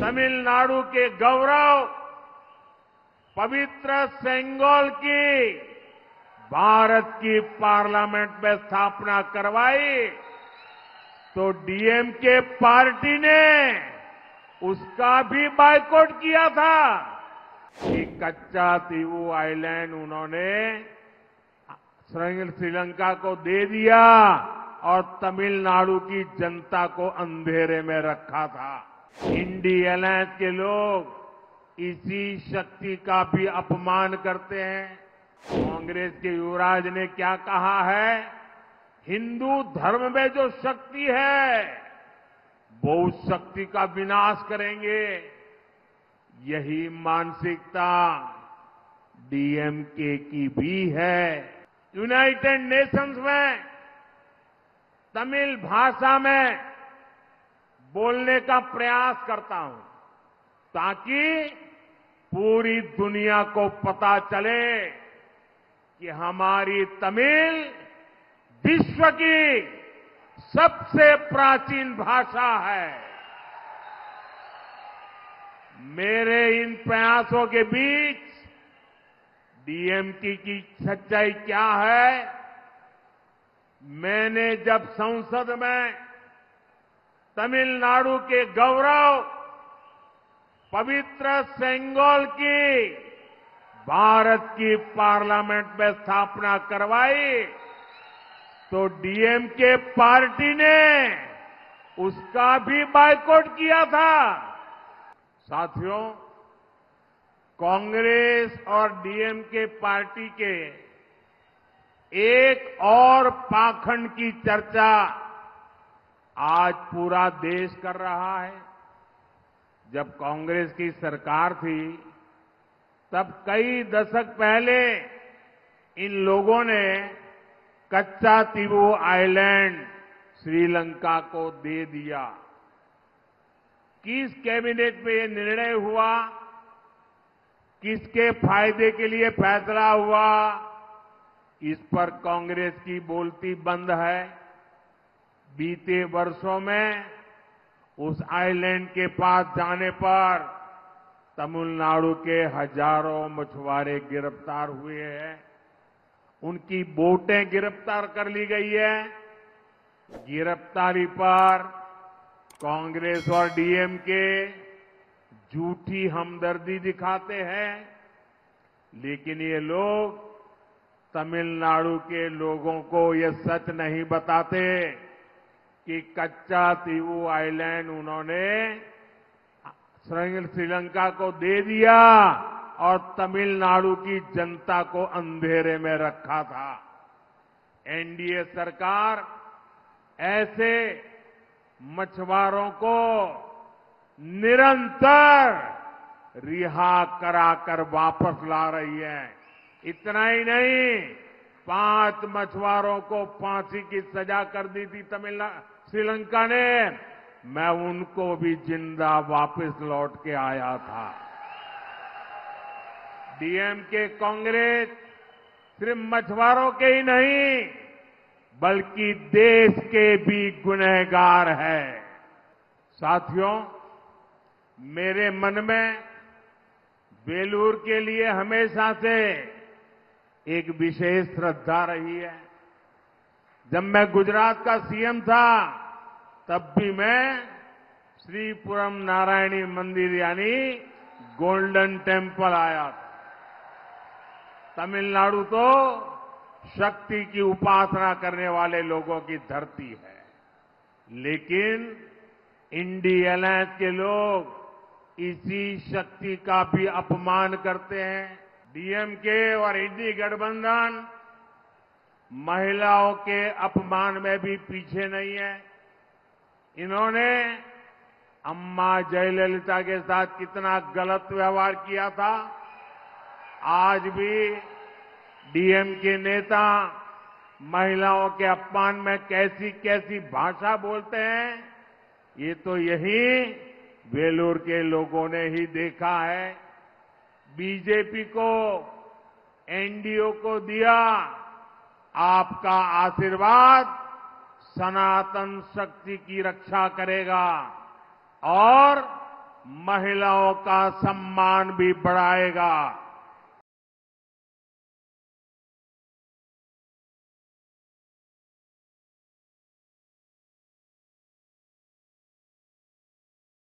तमिलनाडु के गौरव पवित्र सेंगोल की भारत की पार्लियामेंट में स्थापना करवाई तो डीएमके पार्टी ने उसका भी बायकॉट किया था कि कच्चा तीवू आइलैंड उन्होंने श्रीलंका को दे दिया और तमिलनाडु की जनता को अंधेरे में रखा था। इंडी अलायंस के लोग इसी शक्ति का भी अपमान करते हैं। कांग्रेस के युवराज ने क्या कहा है? हिंदू धर्म में जो शक्ति है, वो उस शक्ति का विनाश करेंगे। यही मानसिकता डीएमके की भी है। यूनाइटेड नेशंस में, तमिल भाषा में बोलने का प्रयास करता हूँ, ताकि पूरी दुनिया को पता चले कि हमारी तमिल विश्व की सबसे प्राचीन भाषा है। मेरे इन प्रयासों के बीच डीएमके की सच्चाई क्या है? मैंने जब संसद में तमिलनाडु के गौरव पवित्र सेंगोल की भारत की पार्लियामेंट में स्थापना करवाई तो डीएमके पार्टी ने उसका भी बायकॉट किया था। साथियों, कांग्रेस और डीएमके पार्टी के एक और पाखंड की चर्चा आज पूरा देश कर रहा है। जब कांग्रेस की सरकार थी, तब कई दशक पहले इन लोगों ने कच्चा तीवू आइलैंड श्रीलंका को दे दिया। किस कैबिनेट में ये निर्णय हुआ? किसके फ़ायदे के लिए फैसला हुआ? इस पर कांग्रेस की बोलती बंद है। बीते वर्षों में उस आइलैंड के पास जाने पर तमिलनाडु के हज़ारों मछुआरे गिरफ़्तार हुए हैं। उनकी बोटें गिरफ़्तार कर ली गई है। गिरफ्तारी पर कांग्रेस और डीएमके झूठी हमदर्दी दिखाते हैं, लेकिन ये लोग तमिलनाडु के लोगों को ये सच नहीं बताते। कि कच्चा तीवू आइलैंड उन्होंने श्रीलंका को दे दिया और तमिलनाडु की जनता को अंधेरे में रखा था। एनडीए सरकार ऐसे मछुआरों को निरंतर रिहा कराकर वापस ला रही है। इतना ही नहीं, पाँच मछुआरों को फांसी की सजा कर दी थी तमिलनाडु श्रीलंका ने, मैं उनको भी ज़िंदा वापस लौट के आया था। डीएमके कांग्रेस सिर्फ़ मछुआरों के ही नहीं, बल्कि देश के भी गुनहगार है। साथियों, मेरे मन में बेलूर के लिए हमेशा से एक विशेष श्रद्धा रही है। जब मैं गुजरात का सीएम था, तब भी मैं श्रीपुरम नारायणी मंदिर यानी गोल्डन टेंपल आया था। तमिलनाडु तो शक्ति की उपासना करने वाले लोगों की धरती है। लेकिन इंडी अलायंस के लोग इसी शक्ति का भी अपमान करते हैं। डीएमके और इंडी गठबंधन महिलाओं के अपमान में भी पीछे नहीं है। इन्होंने अम्मा जयललिता के साथ कितना गलत व्यवहार किया था। आज भी डीएम के नेता महिलाओं के अपमान में कैसी कैसी भाषा बोलते हैं, ये तो यही वेलूर के लोगों ने ही देखा है। बीजेपी को एनडीओ को दिया आपका आशीर्वाद सनातन शक्ति की रक्षा करेगा और महिलाओं का सम्मान भी बढ़ाएगा।